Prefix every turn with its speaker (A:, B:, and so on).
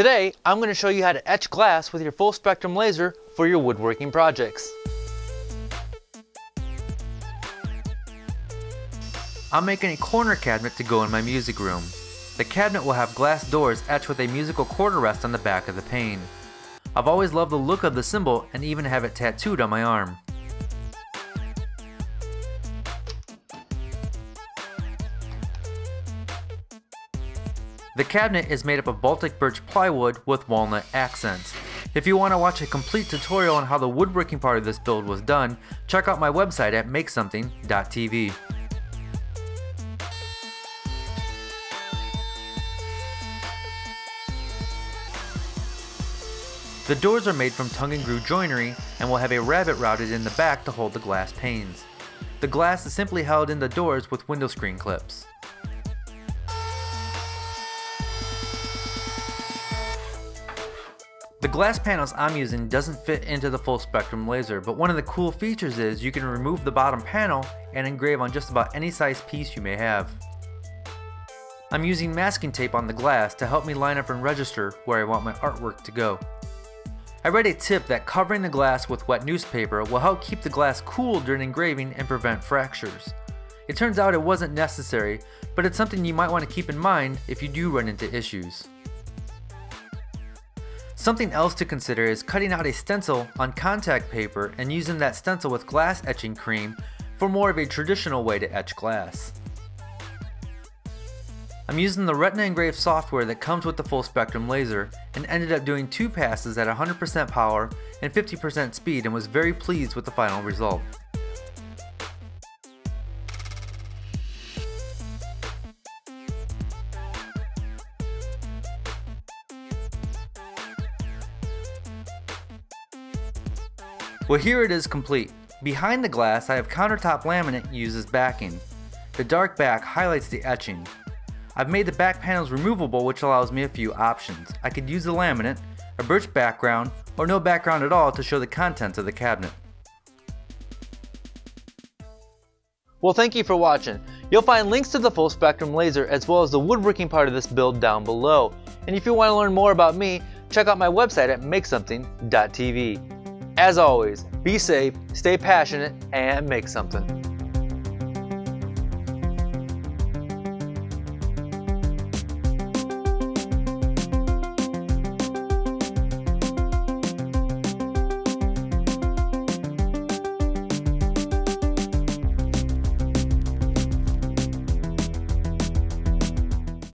A: Today, I'm going to show you how to etch glass with your full spectrum laser for your woodworking projects. I'm making a corner cabinet to go in my music room. The cabinet will have glass doors etched with a musical quarter rest on the back of the pane. I've always loved the look of the symbol and even have it tattooed on my arm. The cabinet is made up of Baltic birch plywood with walnut accents. If you want to watch a complete tutorial on how the woodworking part of this build was done, check out my website at makesomething.tv. The doors are made from tongue and groove joinery and will have a rabbet routed in the back to hold the glass panes. The glass is simply held in the doors with window screen clips. The glass panels I'm using doesn't fit into the full spectrum laser, but one of the cool features is you can remove the bottom panel and engrave on just about any size piece you may have. I'm using masking tape on the glass to help me line up and register where I want my artwork to go. I read a tip that covering the glass with wet newspaper will help keep the glass cool during engraving and prevent fractures. It turns out it wasn't necessary, but it's something you might want to keep in mind if you do run into issues. Something else to consider is cutting out a stencil on contact paper and using that stencil with glass etching cream for more of a traditional way to etch glass. I'm using the Retina Engrave software that comes with the full spectrum laser and ended up doing two passes at 100% power and 50% speed and was very pleased with the final result. Well here it is complete. Behind the glass I have countertop laminate used as backing. The dark back highlights the etching, I've made the back panels removable which allows me a few options. I could use a laminate, a birch background, or no background at all to show the contents of the cabinet. Well thank you for watching. You'll find links to the full spectrum laser as well as the woodworking part of this build down below. And if you want to learn more about me, check out my website at makesomething.tv. As always, be safe, stay passionate, and make something.